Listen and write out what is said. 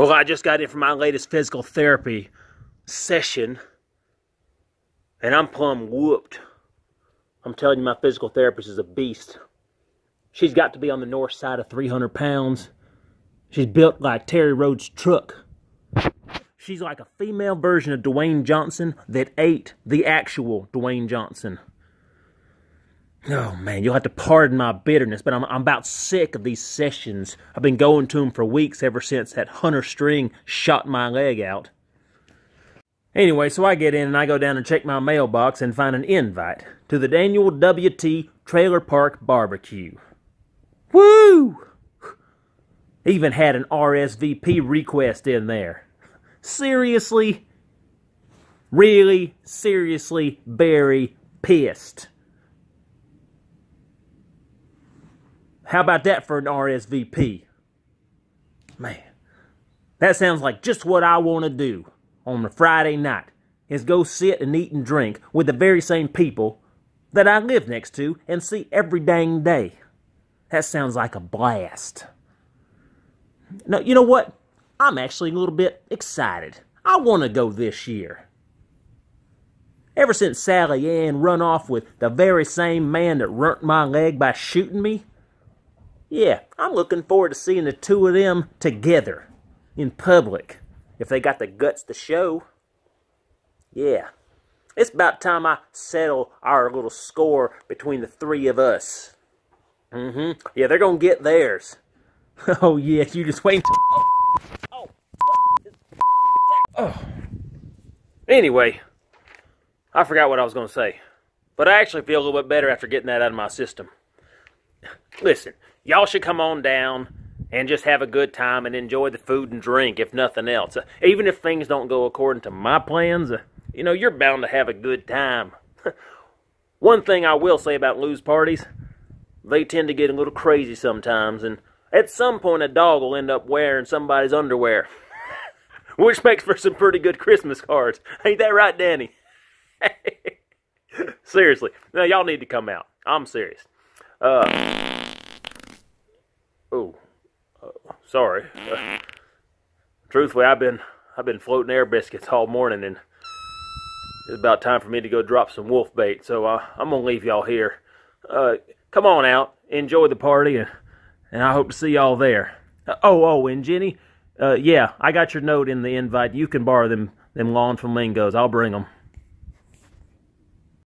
Well, I just got in from my latest physical therapy session, and I'm plumb whooped. I'm telling you, my physical therapist is a beast. She's got to be on the north side of 300 pounds. She's built like Terry Rhodes' truck. She's like a female version of Dwayne Johnson that ate the actual Dwayne Johnson. Oh man, you'll have to pardon my bitterness, but I'm, I'm about sick of these sessions. I've been going to them for weeks ever since that hunter string shot my leg out. Anyway, so I get in and I go down and check my mailbox and find an invite to the Daniel W.T. Trailer Park Barbecue. Woo! Even had an RSVP request in there. Seriously? Really, seriously, very pissed. How about that for an RSVP? Man, that sounds like just what I want to do on a Friday night is go sit and eat and drink with the very same people that I live next to and see every dang day. That sounds like a blast. Now, you know what? I'm actually a little bit excited. I want to go this year. Ever since Sally Ann run off with the very same man that runt my leg by shooting me, yeah, I'm looking forward to seeing the two of them together in public if they got the guts to show. Yeah, it's about time I settle our little score between the three of us. Mm-hmm. Yeah, they're gonna get theirs. oh yeah, you just wait. Oh. Anyway, I forgot what I was gonna say, but I actually feel a little bit better after getting that out of my system. Listen, y'all should come on down and just have a good time and enjoy the food and drink, if nothing else. Uh, even if things don't go according to my plans, uh, you know, you're bound to have a good time. One thing I will say about Lou's parties, they tend to get a little crazy sometimes, and at some point a dog will end up wearing somebody's underwear. Which makes for some pretty good Christmas cards. Ain't that right, Danny? Seriously. Now, y'all need to come out. I'm serious. Uh, oh. Sorry. Uh, truthfully, I've been I've been floating air biscuits all morning, and it's about time for me to go drop some wolf bait. So uh, I'm gonna leave y'all here. Uh, come on out, enjoy the party, and, and I hope to see y'all there. Uh, oh, oh, and Jenny, uh, yeah, I got your note in the invite. You can borrow them them lawn flamingos. I'll bring them.